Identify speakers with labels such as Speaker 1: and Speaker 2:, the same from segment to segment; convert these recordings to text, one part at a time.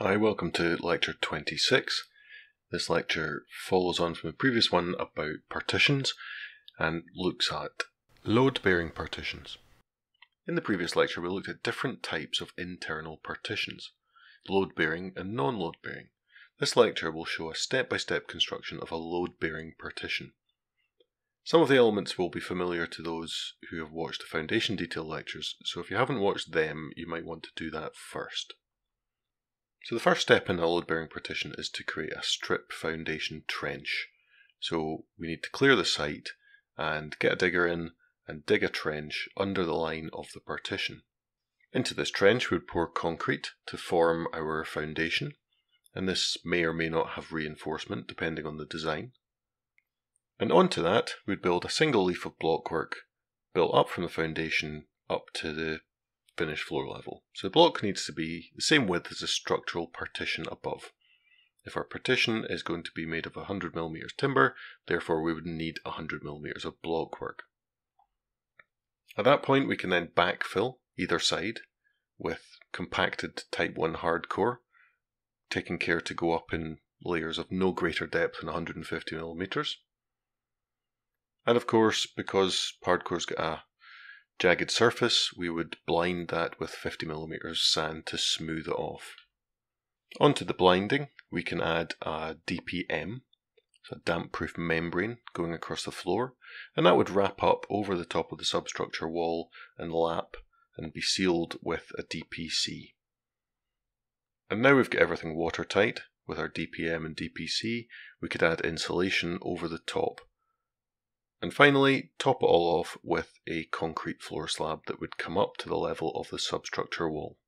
Speaker 1: Hi, welcome to lecture 26. This lecture follows on from the previous one about partitions and looks at load bearing partitions. In the previous lecture, we looked at different types of internal partitions load bearing and non load bearing. This lecture will show a step by step construction of a load bearing partition. Some of the elements will be familiar to those who have watched the foundation detail lectures, so if you haven't watched them, you might want to do that first. So the first step in a load bearing partition is to create a strip foundation trench. So we need to clear the site and get a digger in and dig a trench under the line of the partition. Into this trench we would pour concrete to form our foundation and this may or may not have reinforcement depending on the design. And onto that we'd build a single leaf of blockwork built up from the foundation up to the finished floor level. So the block needs to be the same width as the structural partition above. If our partition is going to be made of 100mm timber, therefore we would need 100mm of block work. At that point, we can then backfill either side with compacted type 1 hardcore, taking care to go up in layers of no greater depth than 150mm. And of course, because hardcore's got a jagged surface, we would blind that with 50mm sand to smooth it off. Onto the blinding, we can add a DPM, so a damp proof membrane going across the floor, and that would wrap up over the top of the substructure wall and lap and be sealed with a DPC. And now we've got everything watertight with our DPM and DPC, we could add insulation over the top and finally, top it all off with a concrete floor slab that would come up to the level of the substructure wall.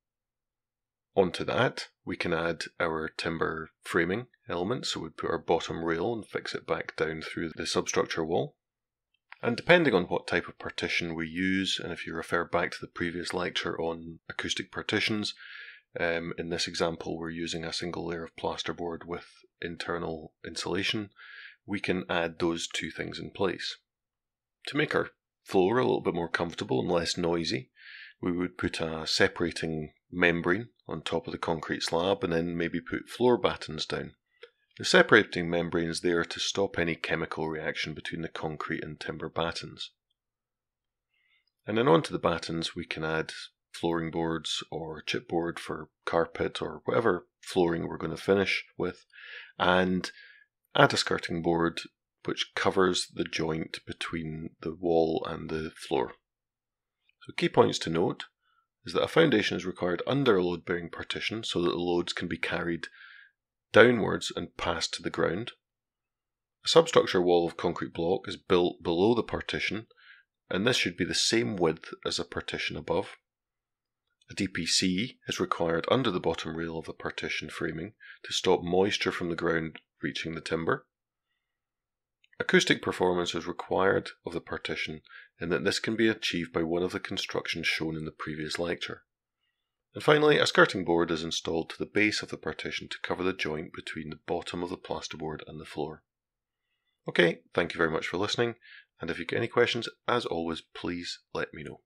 Speaker 1: Onto that, we can add our timber framing element, so we'd put our bottom rail and fix it back down through the substructure wall. And depending on what type of partition we use, and if you refer back to the previous lecture on acoustic partitions, um, in this example we're using a single layer of plasterboard with internal insulation, we can add those two things in place. To make our floor a little bit more comfortable and less noisy, we would put a separating membrane on top of the concrete slab and then maybe put floor battens down. The separating membrane is there to stop any chemical reaction between the concrete and timber battens. And then onto the battens we can add flooring boards or chipboard for carpet or whatever flooring we're going to finish with and add a skirting board which covers the joint between the wall and the floor. So key points to note is that a foundation is required under a load bearing partition so that the loads can be carried downwards and passed to the ground. A substructure wall of concrete block is built below the partition and this should be the same width as a partition above. A DPC is required under the bottom rail of the partition framing to stop moisture from the ground reaching the timber. Acoustic performance is required of the partition in that this can be achieved by one of the constructions shown in the previous lecture. And finally, a skirting board is installed to the base of the partition to cover the joint between the bottom of the plasterboard and the floor. Okay, thank you very much for listening, and if you get any questions, as always, please let me know.